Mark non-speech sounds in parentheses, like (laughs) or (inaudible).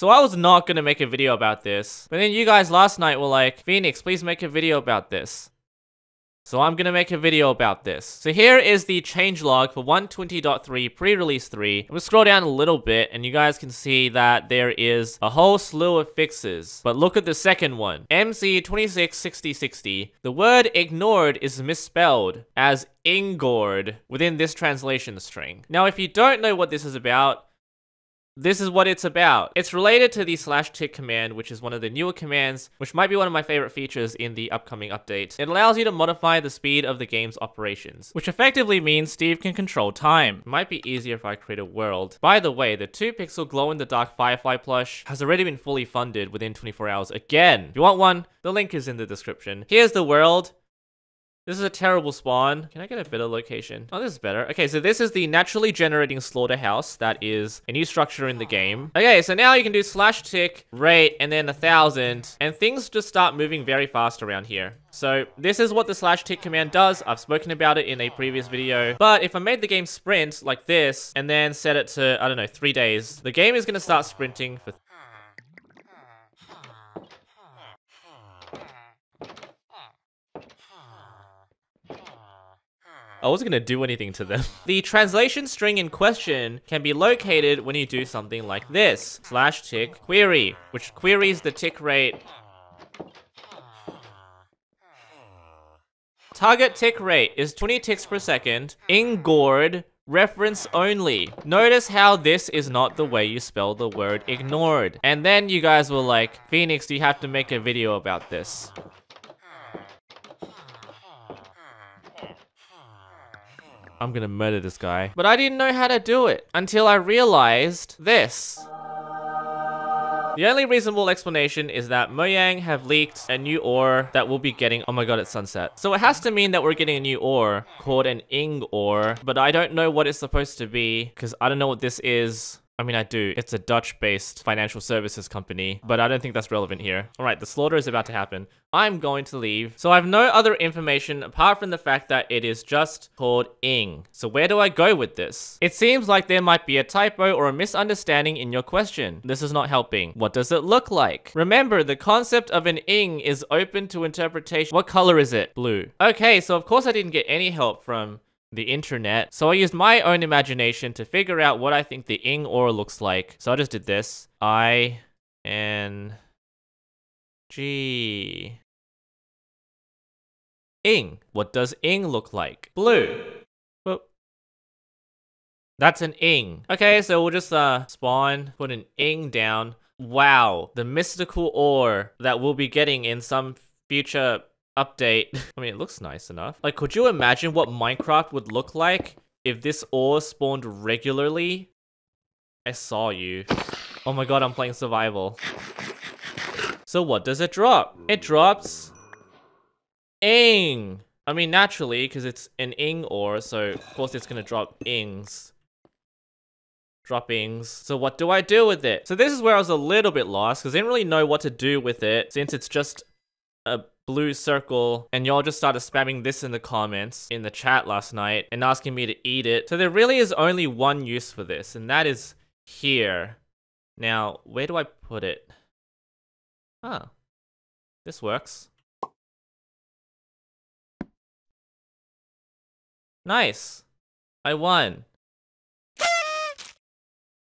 So I was not gonna make a video about this. But then you guys last night were like, Phoenix, please make a video about this. So I'm gonna make a video about this. So here is the changelog for 120.3 pre-release 3. I'm gonna scroll down a little bit and you guys can see that there is a whole slew of fixes. But look at the second one. MC266060. The word ignored is misspelled as ingord within this translation string. Now if you don't know what this is about, this is what it's about. It's related to the slash tick command, which is one of the newer commands, which might be one of my favorite features in the upcoming update. It allows you to modify the speed of the game's operations, which effectively means Steve can control time. It might be easier if I create a world. By the way, the 2-pixel glow-in-the-dark Firefly plush has already been fully funded within 24 hours again. If you want one, the link is in the description. Here's the world. This is a terrible spawn. Can I get a better location? Oh, this is better. Okay, so this is the naturally generating slaughterhouse. That is a new structure in the game. Okay, so now you can do slash tick, rate, and then a thousand, and things just start moving very fast around here. So this is what the slash tick command does. I've spoken about it in a previous video. But if I made the game sprint like this, and then set it to, I don't know, three days, the game is gonna start sprinting for I wasn't gonna do anything to them. the translation string in question can be located when you do something like this, slash tick query, which queries the tick rate. Target tick rate is 20 ticks per second, ingord, reference only. Notice how this is not the way you spell the word ignored. And then you guys were like, Phoenix, you have to make a video about this? I'm gonna murder this guy. But I didn't know how to do it until I realized this. The only reasonable explanation is that Mojang have leaked a new ore that we'll be getting. Oh my god, it's sunset. So it has to mean that we're getting a new ore called an Ing ore, but I don't know what it's supposed to be because I don't know what this is. I mean, I do. It's a Dutch-based financial services company, but I don't think that's relevant here. All right, the slaughter is about to happen. I'm going to leave. So I have no other information apart from the fact that it is just called ing. So where do I go with this? It seems like there might be a typo or a misunderstanding in your question. This is not helping. What does it look like? Remember, the concept of an ing is open to interpretation. What color is it? Blue. Okay, so of course I didn't get any help from the internet. So I used my own imagination to figure out what I think the ing or looks like. So I just did this. I N G ing. What does ing look like? Blue. Well, that's an ing. Okay, so we'll just uh spawn, put an ing down. Wow, the mystical ore that we'll be getting in some future update. (laughs) I mean, it looks nice enough. Like, could you imagine what Minecraft would look like if this ore spawned regularly? I saw you. Oh my god, I'm playing survival. So what does it drop? It drops... Ing! I mean, naturally, because it's an ing ore, so of course it's gonna drop ings. Droppings. So what do I do with it? So this is where I was a little bit lost, because I didn't really know what to do with it, since it's just a blue circle and y'all just started spamming this in the comments in the chat last night and asking me to eat it. So there really is only one use for this and that is here. Now, where do I put it? Ah, this works. Nice. I won.